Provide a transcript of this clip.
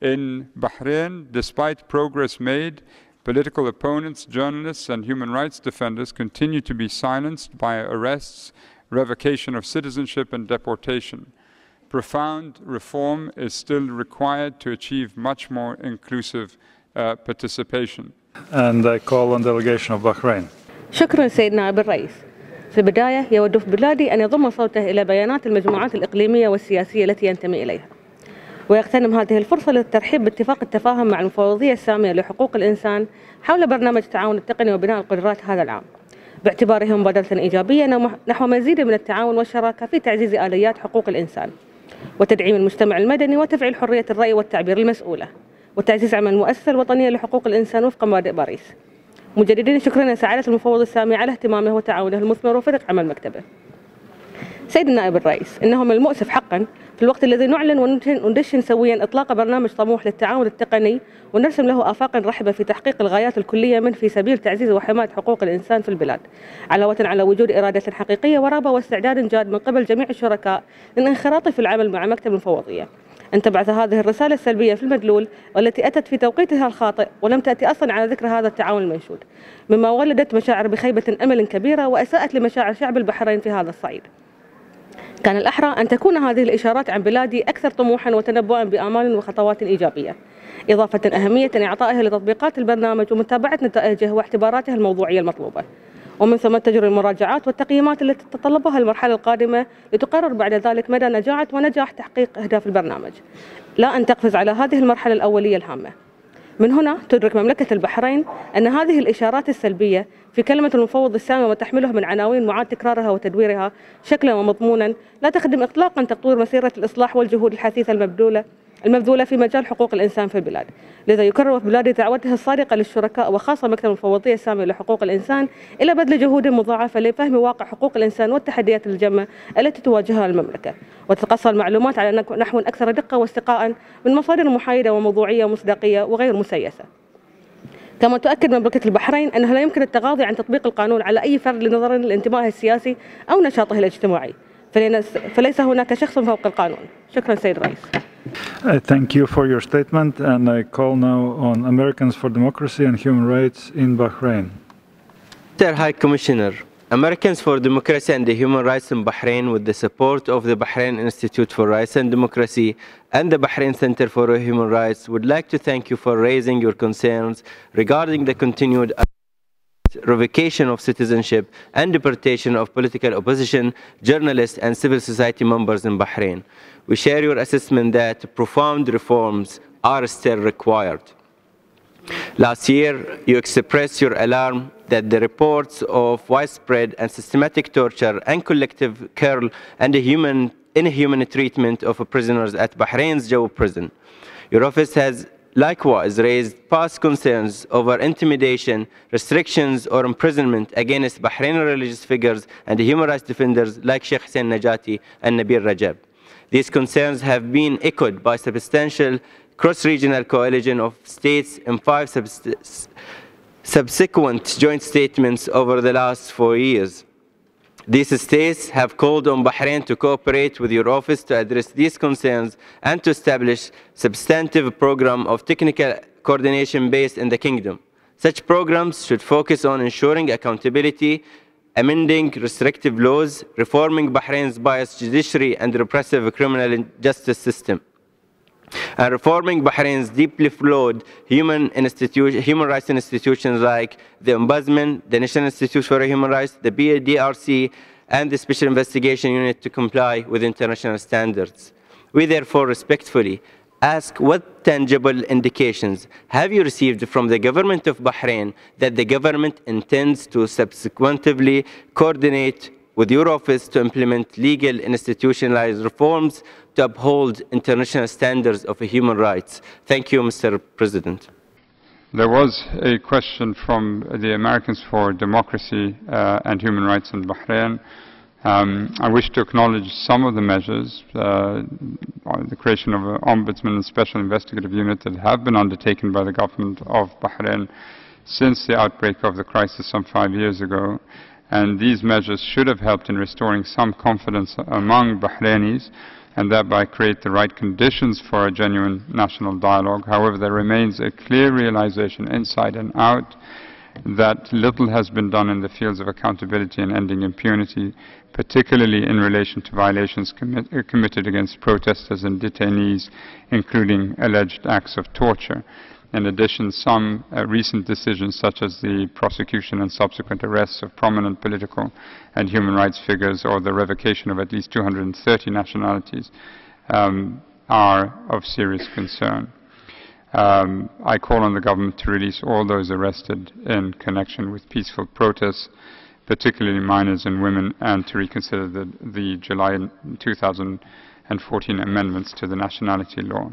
In Bahrain, despite progress made, political opponents, journalists, and human rights defenders continue to be silenced by arrests, revocation of citizenship, and deportation. Profound reform is still required to achieve much more inclusive uh, participation. And I call on delegation of Bahrain. شكرا سيد نائب الرئيس في البداية يود في بلادي أن يضم صوته إلى بيانات المجموعات الإقليمية والسياسية التي ينتمي إليها ويغتنم هذه الفرصة للترحيب باتفاق التفاهم مع المفوضية السامية لحقوق الإنسان حول برنامج التعاون التقني وبناء القدرات هذا العام. باعتباره مبادرة إيجابية نحو مزيد من التعاون والشراكة في تعزيز آليات حقوق الإنسان وتدعيم المجتمع المدني وتفعيل حرية الرأي والتعبير المسؤولة وتعزيز عمل المؤسسة الوطنية لحقوق الإنسان وفق مبادئ باريس. مجددا شكرا لسعادة المفوض السامي على اهتمامه وتعاونه المثمر وفرق عمل مكتبه. سيد النائب الرئيس إنه من المؤسف حقا في الوقت الذي نعلن وندشن سويا إطلاق برنامج طموح للتعاون التقني ونرسم له آفاق رحبة في تحقيق الغايات الكلية من في سبيل تعزيز وحماية حقوق الإنسان في البلاد. علاوة على وجود إرادة حقيقية ورغبة واستعداد جاد من قبل جميع الشركاء للانخراط في العمل مع مكتب المفوضية أن تبعث هذه الرسالة السلبية في المدلول والتي أتت في توقيتها الخاطئ ولم تأتي أصلا على ذكر هذا التعاون المنشود مما ولدت مشاعر بخيبة أمل كبيرة وأساءت لمشاعر شعب البحرين في هذا الصعيد. كان الأحرى أن تكون هذه الإشارات عن بلادي أكثر طموحا وتنبؤا بآمال وخطوات إيجابية. إضافة أهمية إعطائها لتطبيقات البرنامج ومتابعة نتائجه واختباراته الموضوعية المطلوبة. ومن ثم تجري المراجعات والتقييمات التي تتطلبها المرحلة القادمة لتقرر بعد ذلك مدى نجاعة ونجاح تحقيق أهداف البرنامج. لا أن تقفز على هذه المرحلة الأولية الهامة. من هنا تدرك مملكة البحرين أن هذه الإشارات السلبية في كلمة المفوض السامي وتحمله من عناوين معاد تكرارها وتدويرها شكلا ومضمونا لا تخدم إطلاقا تطوير مسيرة الإصلاح والجهود الحثيثة المبذولة. المبذولة في مجال حقوق الإنسان في البلاد. لذا يكرر بلادي دعوته الصادقة للشركاء وخاصة مكتب المفوضية السامية لحقوق الإنسان إلى بذل جهود مضاعفة لفهم واقع حقوق الإنسان والتحديات الجمة التي تواجهها المملكة. وتتقصى المعلومات على نحو أكثر دقة واستقاء من مصادر محايدة وموضوعية ومصداقية وغير مسيسة. كما تؤكد مملكة البحرين أنه لا يمكن التغاضي عن تطبيق القانون على أي فرد لنظرا لانتمائه السياسي أو نشاطه الاجتماعي. فليس هناك شخص فوق القانون. شكرا سيد الرئيس. I thank you for your statement and I call now on Americans for Democracy and Human Rights in Bahrain. Mr. High Commissioner, Americans for Democracy and the Human Rights in Bahrain, with the support of the Bahrain Institute for Rights and Democracy and the Bahrain Center for Human Rights, would like to thank you for raising your concerns regarding the continued revocation of citizenship and deportation of political opposition, journalists, and civil society members in Bahrain. We share your assessment that profound reforms are still required. Last year, you expressed your alarm that the reports of widespread and systematic torture and collective curl and human, inhuman treatment of prisoners at Bahrain's Jaw prison. Your office has likewise raised past concerns over intimidation, restrictions, or imprisonment against Bahraini religious figures and human rights defenders like Sheikh Hussein Najati and Nabil Rajab. These concerns have been echoed by substantial cross-regional coalition of states in five subsequent joint statements over the last four years. These states have called on Bahrain to cooperate with your office to address these concerns and to establish substantive program of technical coordination based in the kingdom. Such programs should focus on ensuring accountability, amending restrictive laws, reforming Bahrain's biased judiciary and repressive criminal justice system and reforming Bahrain's deeply flawed human, human rights institutions like the Ombudsman, the National Institute for Human Rights, the PDRC, and the Special Investigation Unit to comply with international standards. We therefore respectfully ask what tangible indications have you received from the government of Bahrain that the government intends to subsequently coordinate with your office to implement legal and institutionalized reforms to uphold international standards of human rights. Thank you, Mr. President. There was a question from the Americans for Democracy uh, and Human Rights in Bahrain. Um, I wish to acknowledge some of the measures, uh, the creation of an ombudsman and special investigative unit that have been undertaken by the government of Bahrain since the outbreak of the crisis some five years ago. And these measures should have helped in restoring some confidence among Bahrainis and thereby create the right conditions for a genuine national dialogue. However, there remains a clear realization inside and out that little has been done in the fields of accountability and ending impunity, particularly in relation to violations uh, committed against protesters and detainees, including alleged acts of torture. In addition, some uh, recent decisions, such as the prosecution and subsequent arrests of prominent political and human rights figures or the revocation of at least 230 nationalities, um, are of serious concern. Um, I call on the government to release all those arrested in connection with peaceful protests, particularly minors and women, and to reconsider the, the July 2014 amendments to the nationality law.